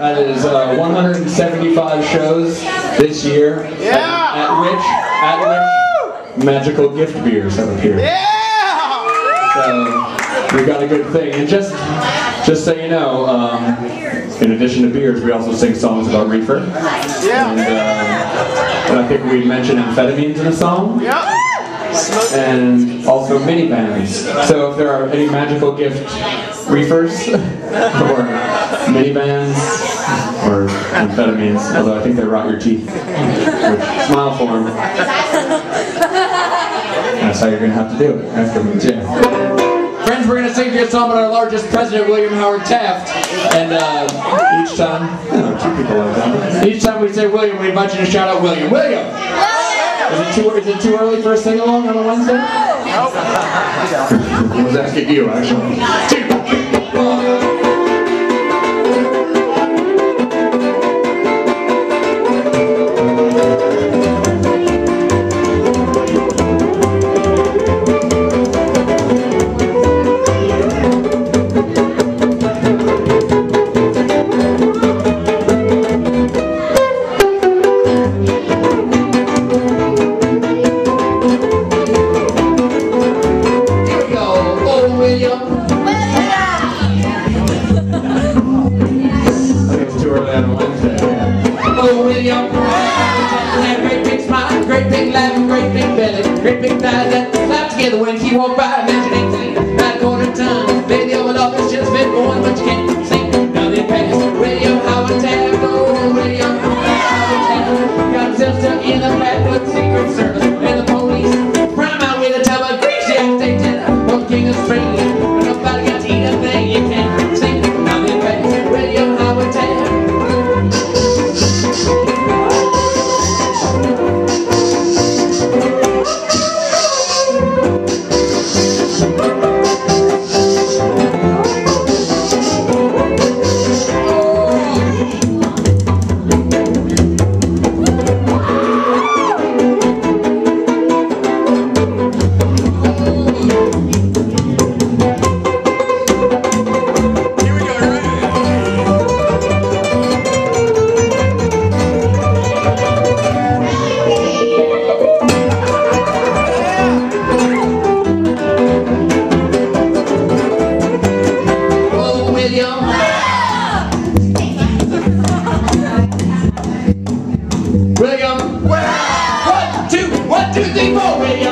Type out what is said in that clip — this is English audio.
That is uh, 175 shows this year. Yeah. At, which, at which magical gift beers have appeared. Yeah! So we got a good thing. And just, just so you know, um, in addition to beers, we also sing songs about reefer. And, uh, and I think we mentioned amphetamines in a song. Yeah. And also mini minivans. So if there are any magical gift reefers or minivans or amphetamines, although I think they rot your teeth, smile for them. That's how you're gonna have to do it after the jail. Friends, we're gonna sing you a song about our largest president, William Howard Taft. And uh, Each time, oh, two people like that. each time we say William, we invite you to shout out William. William! Is it too, is it too early for a sing along on a Wednesday? I was asking you actually. Here with your great big smile, great big laugh, great big belly, great big thighs that slap together when she walk by. Imagine 18, nine quarter time. Baby, all love is just fit born, one, but you can't William. William. One, two, one, two, three, four. William.